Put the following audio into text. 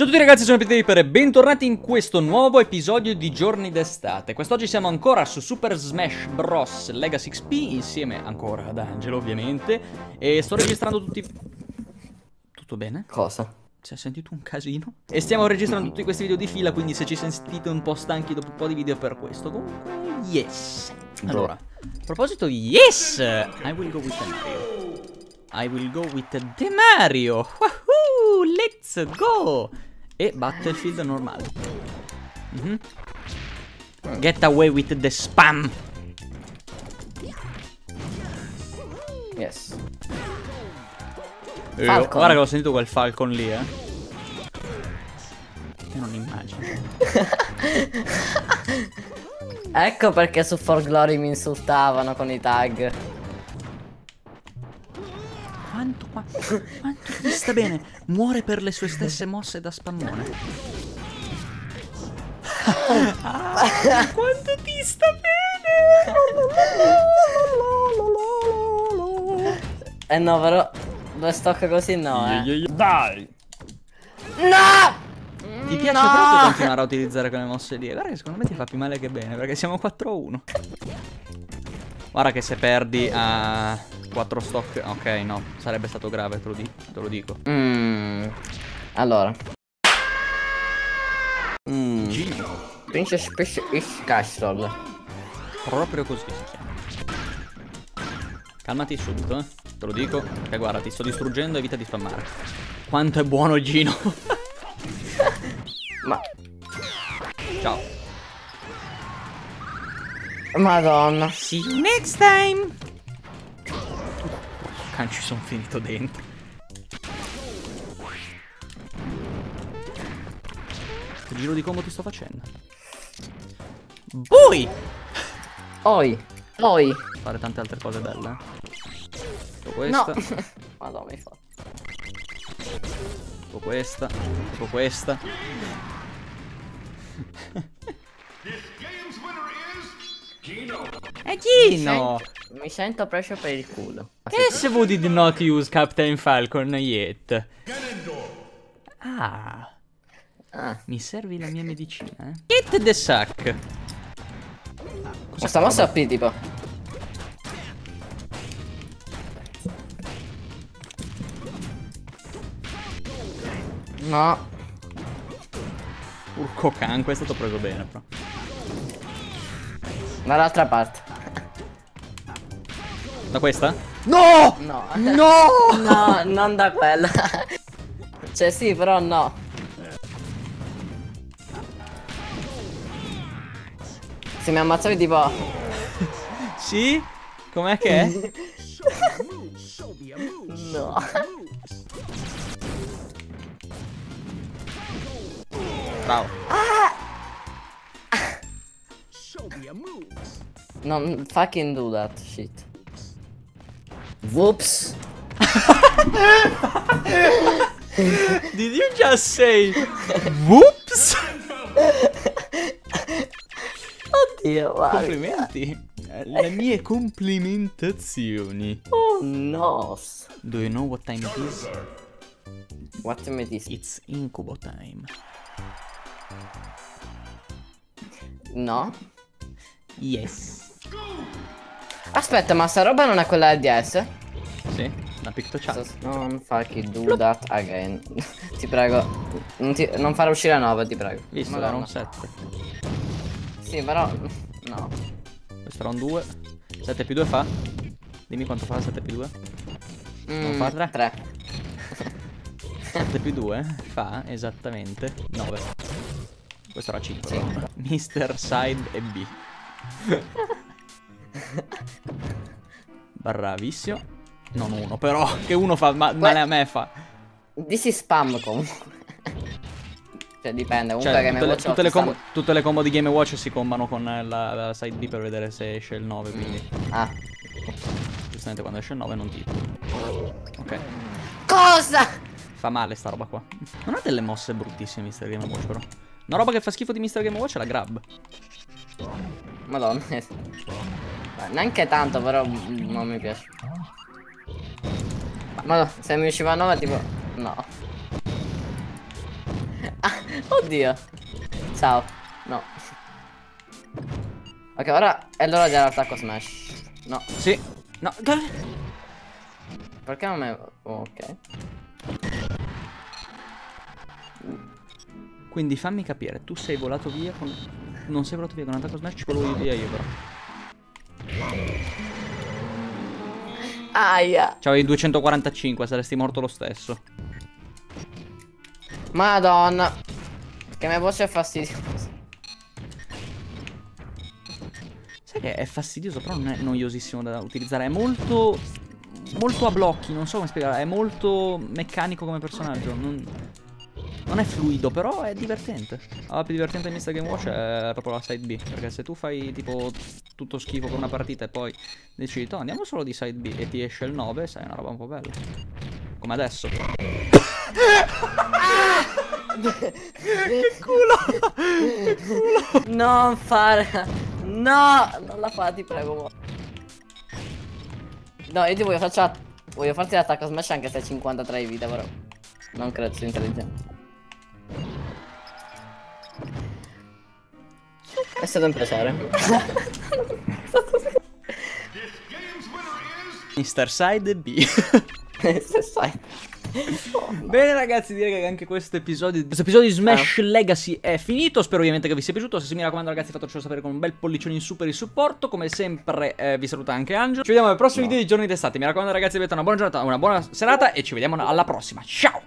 Ciao a tutti ragazzi, sono Peter e bentornati in questo nuovo episodio di Giorni d'estate. Quest'oggi siamo ancora su Super Smash Bros. Legacy XP, insieme ancora ad Angelo ovviamente, e sto registrando tutti... Tutto bene? Cosa? Si è sentito un casino? E stiamo registrando tutti questi video di fila, quindi se ci sentite un po' stanchi dopo un po' di video è per questo. Comunque, yes! Allora, a proposito di yes! I will go with the Mario. I will go with the Mario. Wahoo! Let's go! E Battlefield normale. Mhm. Get away with the spam. Yes. Falcon. guarda che ho sentito quel Falcon lì, eh. Io non immagino. Ecco perché su For Glory mi insultavano con i tag. Quanto, qua, quanto sta bene? Muore per le sue stesse mosse da spammone. Ah, quanto ti sta bene! Eh no, però due stock così no, eh. Dai! No! Ti piace No! proprio continuare a utilizzare quelle mosse lì? Guarda che secondo me ti fa più male che bene, perché siamo 4-1. Guarda che se perdi a 4 stock... Ok, no, sarebbe stato grave, te lo, di- te lo dico. Mmm. Allora. Mmm. Gino. Princess Peach is Castle. Proprio così si chiama. Calmati subito, eh. Te lo dico. Perché guarda, ti sto distruggendo, evita di spammare. Quanto è buono Gino. Madonna. See you next time. Can ci sono finito dentro. Che giro di combo ti sto facendo? Poi Oi. Oi. fare tante altre cose belle. eh. Tipo No. questa, Madonna, mi fa. tipo questa, tipo questa. È Gino! Mi sento preso per il culo. Ma Yes, we did not use Captain Falcon yet. Ah, Ah. mi servi la mia medicina, eh? Hit the sack. Questa mossa P tipo. No. Urco can, questo è stato preso bene, però. Dall'altra parte. Da questa? No! No. No! No, non da quella. cioè sì, però no. Se mi ammazzavi tipo... Sì? Com'è che è? No. Bravo. Non fucking do that shit. Whoops. Did you just say whoops? Oddio, guarda. Complimenti. Le mie complimentazioni. Oh no. Do you know what time it is? What me this? It's incubo time. No. Yes. Aspetta, ma sta roba non è quella del DS? Sì, la PictoChat. Non fucking do that again. ti prego. Non, ti- non fare uscire 9, ti prego. Visto, Madonna. era un 7. Sì, però. No. Questo era un 2. 7 più 2 fa? Dimmi quanto fa 7 più 2. Mm, fa tre? 3. 7 più 2 fa esattamente 9. Questo era 5. Mister Side e B. Bravissimo. Non uno, però. Che uno fa ma- male a me fa. This is spam comunque. cioè dipende, comunque Cioè, le, watch tutte, le stanno- combo, tutte le combo di Game Watch si combano con eh, la, la side B per vedere se esce il 9. Quindi, Ah. giustamente, quando esce il 9 non ti. Ok. Cosa? Fa male sta roba qua. Non ha delle mosse bruttissime Mr. Game Watch però. Una roba che fa schifo di Mr. Game Watch è la grab. Madonna. Neanche tanto, però mm, non mi piace. Ma se mi usciva 9 tipo... No. Oddio. Ciao. No. Ok, ora è l'ora dell'attacco smash. No. Sì. No. Perché non me... Oh, ok. Quindi fammi capire, tu sei volato via con... Non sei volato via con un attacco smash, quello voglio via io però. Aia. C'avevi 245, saresti morto lo stesso. Madonna. Che me voce è fastidioso. Sai che è fastidioso, però non è noiosissimo da utilizzare. È molto. Molto a blocchi, non so come spiegare. È molto meccanico come personaggio. Non, non è fluido, però è divertente. La più divertente di Mr. Game Watch è proprio la side B. Perché se tu fai tipo tutto schifo per una partita e poi decidi, "Oh, andiamo solo di side B e ti esce il 9, sai, è una roba un po' bella. Come adesso. che culo! che culo! Non fare. No, non la fa, ti prego. No, io ti voglio faccia. Voglio farti l'attacco smash anche se hai 53 di vita, però. Non credo sia intelligente. È stato un piacere. Mr. Side B. Se sai. Bene ragazzi, direi che anche questo episodio, questo episodio di Smash Legacy è finito. Spero ovviamente che vi sia piaciuto. Se mi raccomando ragazzi fatecelo sapere con un bel pollicione in super di supporto. Come sempre eh, vi saluta anche Angelo. Ci vediamo al prossimo video di giorni d'estate. Mi raccomando ragazzi avete una buona giornata, una buona serata e ci vediamo alla prossima. Ciao!